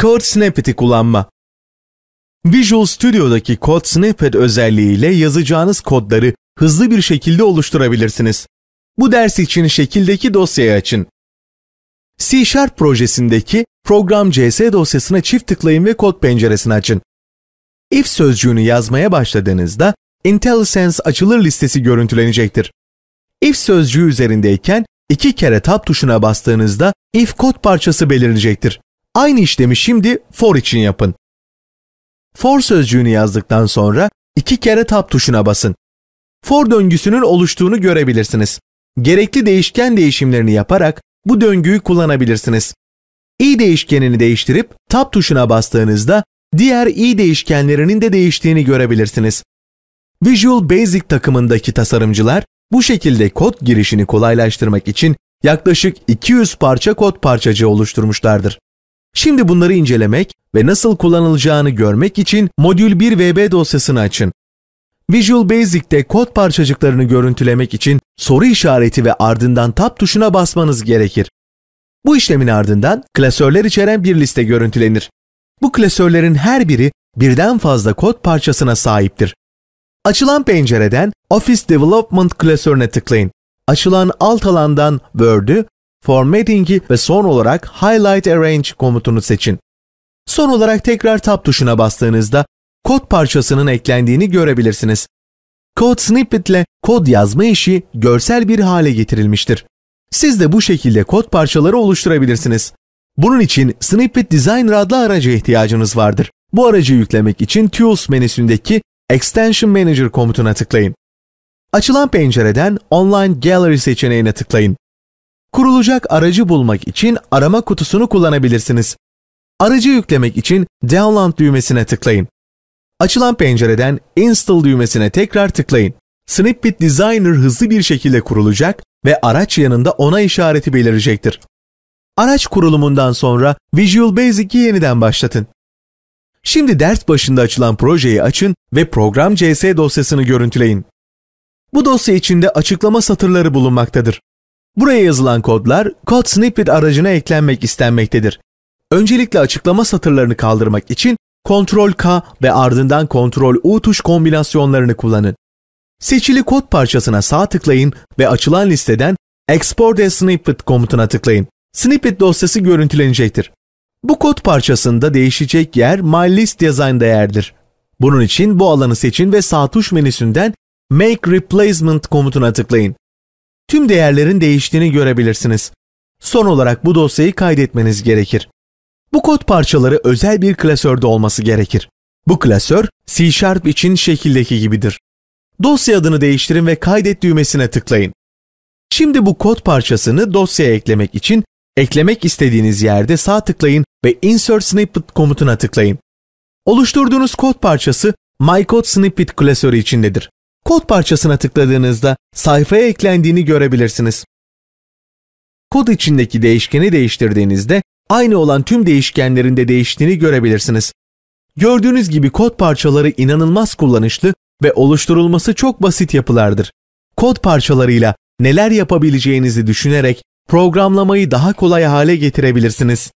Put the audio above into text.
Code Snippet'i kullanma. Visual Studio'daki Code Snippet özelliğiyle yazacağınız kodları hızlı bir şekilde oluşturabilirsiniz. Bu ders için şekildeki dosyayı açın. C Sharp projesindeki program CS dosyasına çift tıklayın ve kod penceresini açın. If sözcüğünü yazmaya başladığınızda IntelliSense açılır listesi görüntülenecektir. If sözcüğü üzerindeyken iki kere tab tuşuna bastığınızda if kod parçası belirleyecektir. Aynı işlemi şimdi for için yapın. For sözcüğünü yazdıktan sonra iki kere tab tuşuna basın. For döngüsünün oluştuğunu görebilirsiniz. Gerekli değişken değişimlerini yaparak bu döngüyü kullanabilirsiniz. i değişkenini değiştirip tab tuşuna bastığınızda diğer i değişkenlerinin de değiştiğini görebilirsiniz. Visual Basic takımındaki tasarımcılar bu şekilde kod girişini kolaylaştırmak için yaklaşık 200 parça kod parçacığı oluşturmuşlardır. Şimdi bunları incelemek ve nasıl kullanılacağını görmek için Modül 1 VB dosyasını açın. Visual Basic'te kod parçacıklarını görüntülemek için soru işareti ve ardından tab tuşuna basmanız gerekir. Bu işlemin ardından klasörler içeren bir liste görüntülenir. Bu klasörlerin her biri birden fazla kod parçasına sahiptir. Açılan pencereden Office Development klasörüne tıklayın. Açılan alt alandan Word'ü, Formatting'i ve son olarak Highlight Arrange komutunu seçin. Son olarak tekrar Tab tuşuna bastığınızda kod parçasının eklendiğini görebilirsiniz. Code Snippet ile kod yazma işi görsel bir hale getirilmiştir. Siz de bu şekilde kod parçaları oluşturabilirsiniz. Bunun için Snippet Designer adlı araca ihtiyacınız vardır. Bu aracı yüklemek için Tools menüsündeki Extension Manager komutuna tıklayın. Açılan pencereden Online Gallery seçeneğine tıklayın. Kurulacak aracı bulmak için arama kutusunu kullanabilirsiniz. Aracı yüklemek için Download düğmesine tıklayın. Açılan pencereden Install düğmesine tekrar tıklayın. Snippet Designer hızlı bir şekilde kurulacak ve araç yanında ona işareti belirecektir. Araç kurulumundan sonra Visual Basic'i yeniden başlatın. Şimdi ders başında açılan projeyi açın ve program CS dosyasını görüntüleyin. Bu dosya içinde açıklama satırları bulunmaktadır. Buraya yazılan kodlar Code Snippet aracına eklenmek istenmektedir. Öncelikle açıklama satırlarını kaldırmak için Ctrl K ve ardından Ctrl U tuş kombinasyonlarını kullanın. Seçili kod parçasına sağ tıklayın ve açılan listeden Export as Snippet komutuna tıklayın. Snippet dosyası görüntülenecektir. Bu kod parçasında değişecek yer MyList yazan değerdir. Bunun için bu alanı seçin ve sağ tuş menüsünden Make Replacement komutuna tıklayın. Tüm değerlerin değiştiğini görebilirsiniz. Son olarak bu dosyayı kaydetmeniz gerekir. Bu kod parçaları özel bir klasörde olması gerekir. Bu klasör C Sharp için şekildeki gibidir. Dosya adını değiştirin ve kaydet düğmesine tıklayın. Şimdi bu kod parçasını dosyaya eklemek için eklemek istediğiniz yerde sağ tıklayın ve Insert Snippet komutuna tıklayın. Oluşturduğunuz kod parçası MyCode Snippet klasörü içindedir. Kod parçasına tıkladığınızda sayfaya eklendiğini görebilirsiniz. Kod içindeki değişkeni değiştirdiğinizde aynı olan tüm değişkenlerin de değiştiğini görebilirsiniz. Gördüğünüz gibi kod parçaları inanılmaz kullanışlı ve oluşturulması çok basit yapılardır. Kod parçalarıyla neler yapabileceğinizi düşünerek programlamayı daha kolay hale getirebilirsiniz.